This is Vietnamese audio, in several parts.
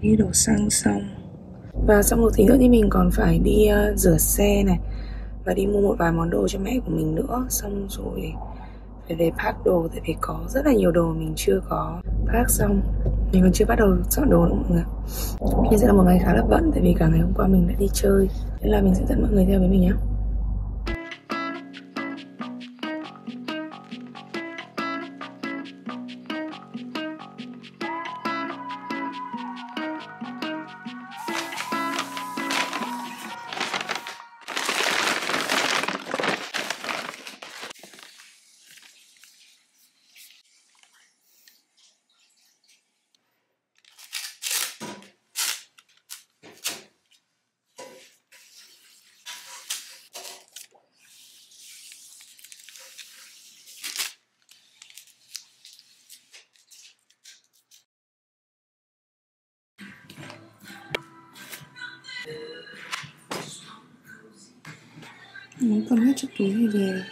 đi đổ xăng xong. Và xong một tí nữa thì mình còn phải đi uh, rửa xe này và đi mua một vài món đồ cho mẹ của mình nữa. Xong rồi phải về pack đồ tại vì có rất là nhiều đồ mình chưa có pack xong. Mình còn chưa bắt đầu dọn đồ nữa mọi người Hôm nay sẽ là một ngày khá là bận tại vì cả ngày hôm qua mình đã đi chơi. Nên là mình sẽ dẫn mọi người theo với mình nhé muốn cầm hết chiếc túi này về.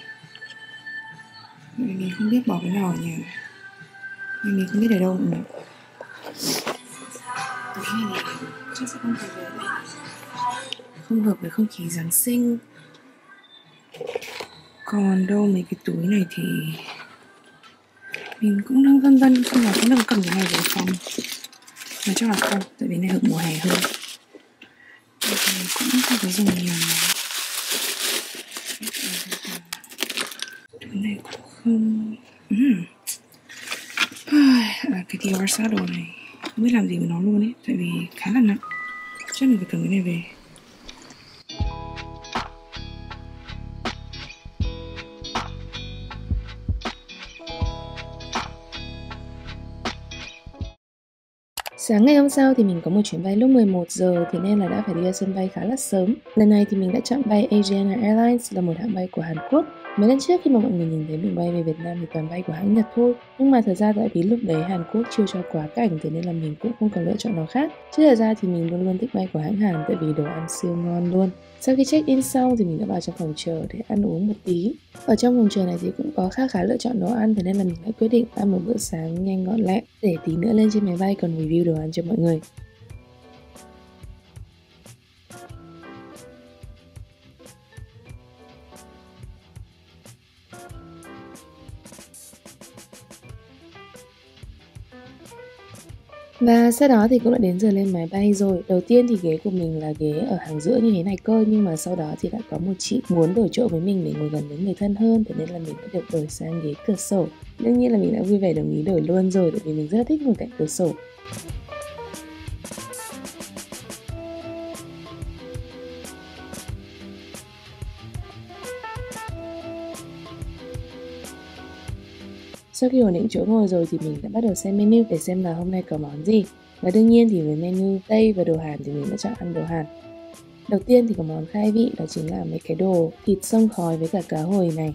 Vì mình không biết bỏ cái nào ở nhà. Vì mình không biết để đâu nữa Túi này này chắc sẽ không thể về đây Không hợp với không khí Giáng sinh. Còn đâu mấy cái túi này thì Mình cũng đang vân vân không là có nên cầm cái này về không. Mà chắc là không, tại vì này hợp mùa hè hơn. Mình cũng không có dùng nhiều Này cũng không uhm. à, Cái Dior Saddle này Không biết làm gì với nó luôn ấy Tại vì khá là nặng Chắc mình phải cầm cái này về Sáng ngày hôm sau thì mình có một chuyến bay lúc 11 giờ thì nên là đã phải đi ra sân bay khá là sớm. Lần này thì mình đã chọn bay Asiana Airlines là một hãng bay của Hàn Quốc. Mấy năm trước khi mà mọi người nhìn thấy mình bay về Việt Nam thì toàn bay của hãng Nhật thôi. Nhưng mà thật ra tại vì lúc đấy Hàn Quốc chưa cho quá cảnh, thế nên là mình cũng không còn lựa chọn nào khác. Chứ thật ra thì mình luôn luôn thích bay của hãng Hàn tại vì đồ ăn siêu ngon luôn. Sau khi check in xong thì mình đã vào trong phòng chờ để ăn uống một tí. Ở trong phòng chờ này thì cũng có khá khá lựa chọn đồ ăn, thế nên là mình đã quyết định ăn một bữa sáng nhanh gọn lẹ, để tí nữa lên trên máy bay còn review đồ ăn cho mọi người. Và sau đó thì cũng đã đến giờ lên máy bay rồi. Đầu tiên thì ghế của mình là ghế ở hàng giữa như thế này cơ, Nhưng mà sau đó thì đã có một chị muốn đổi chỗ với mình để ngồi gần với người thân hơn, Thế nên là mình đã được đổi sang ghế cửa sổ. Đương nhiên là mình đã vui vẻ đồng ý đổi luôn rồi, Tại vì mình rất thích ngồi cạnh cửa sổ. Sau khi ổn định chỗ ngồi rồi thì mình đã bắt đầu xem menu để xem là hôm nay có món gì. Và đương nhiên thì với menu Tây và đồ Hàn thì mình đã chọn ăn đồ Hàn. Đầu tiên thì có món khai vị, đó chính là mấy cái đồ thịt sông khói với cả cá hồi này.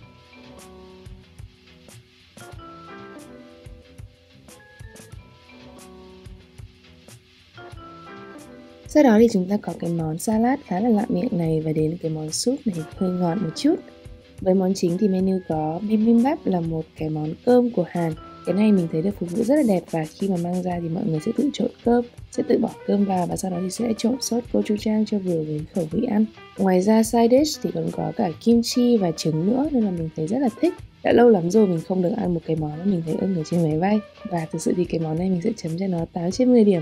Sau đó thì chúng ta có cái món salad khá là lạ miệng này và đến cái món súp này, hơi ngọt một chút. Với món chính thì menu có bibimbap là một cái món cơm của Hàn. Cái này mình thấy được phục vụ rất là đẹp và khi mà mang ra thì mọi người sẽ tự trộn cơm, sẽ tự bỏ cơm vào và sau đó thì sẽ trộn sốt gochujang cho vừa với khẩu vị ăn. Ngoài ra side dish thì còn có cả kimchi và trứng nữa nên là mình thấy rất là thích. Đã lâu lắm rồi mình không được ăn một cái món mà mình thấy ưng ở trên máy bay Và thực sự thì cái món này mình sẽ chấm cho nó 8 trên 10 điểm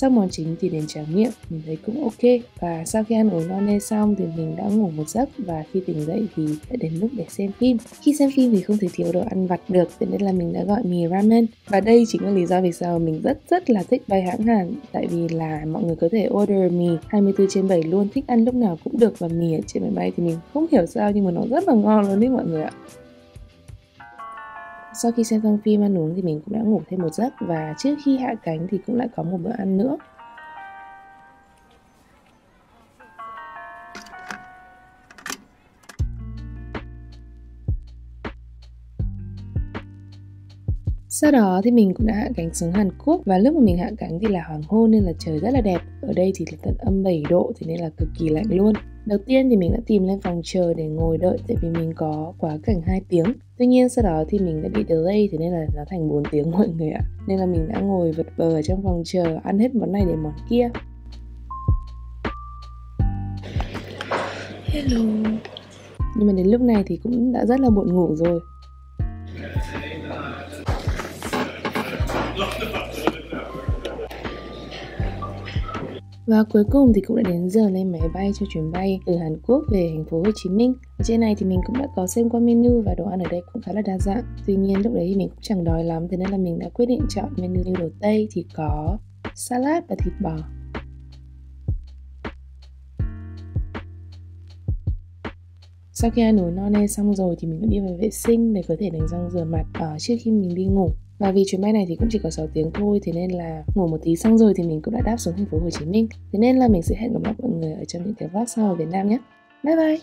Sau món chính thì đến tráng miệng, mình thấy cũng ok. Và sau khi ăn uống no nê xong thì mình đã ngủ một giấc Và khi tỉnh dậy thì đã đến lúc để xem phim. Khi xem phim thì không thể thiếu đồ ăn vặt được Thế nên là mình đã gọi mì ramen. Và đây chính là lý do vì sao mình rất rất là thích bay hãng Hàn Tại vì là mọi người có thể order mì 24 trên 7 luôn Thích ăn lúc nào cũng được Và mì ở trên máy bay thì mình không hiểu sao nhưng mà nó rất là ngon luôn đấy mọi người ạ sau khi xem xong phim ăn uống thì mình cũng đã ngủ thêm một giấc và trước khi hạ cánh thì cũng lại có một bữa ăn nữa. Sau đó thì mình cũng đã hạ cánh xuống Hàn Quốc và lúc mà mình hạ cánh thì là hoàng hôn nên là trời rất là đẹp. Ở đây thì là tận âm 7 độ thì nên là cực kỳ lạnh luôn. Đầu tiên thì mình đã tìm lên phòng chờ để ngồi đợi tại vì mình có quá cảnh 2 tiếng. Tuy nhiên sau đó thì mình đã bị delay thế nên là nó thành 4 tiếng mọi người ạ. Nên là mình đã ngồi vật vờ ở trong phòng chờ ăn hết món này để món kia. Hello. Nhưng mà đến lúc này thì cũng đã rất là buồn ngủ rồi. Và cuối cùng thì cũng đã đến giờ lên máy bay cho chuyến bay từ Hàn Quốc về thành phố Hồ Chí Minh. Ở trên này thì mình cũng đã có xem qua menu và đồ ăn ở đây cũng khá là đa dạng. Tuy nhiên lúc đấy thì mình cũng chẳng đói lắm, thế nên là mình đã quyết định chọn menu đồ Tây thì có salad và thịt bò. Sau khi ăn uống no nê xong rồi thì mình đã đi về vệ sinh để có thể đánh răng rửa mặt ở trước khi mình đi ngủ. Và vì chuyến bay này thì cũng chỉ có 6 tiếng thôi, Thế nên là ngủ một tí xong rồi thì mình cũng đã đáp xuống thành phố Hồ Chí Minh. Thế nên là mình sẽ hẹn gặp lại mọi người ở trong những cái vlog sau ở Việt Nam nhé. Bye bye!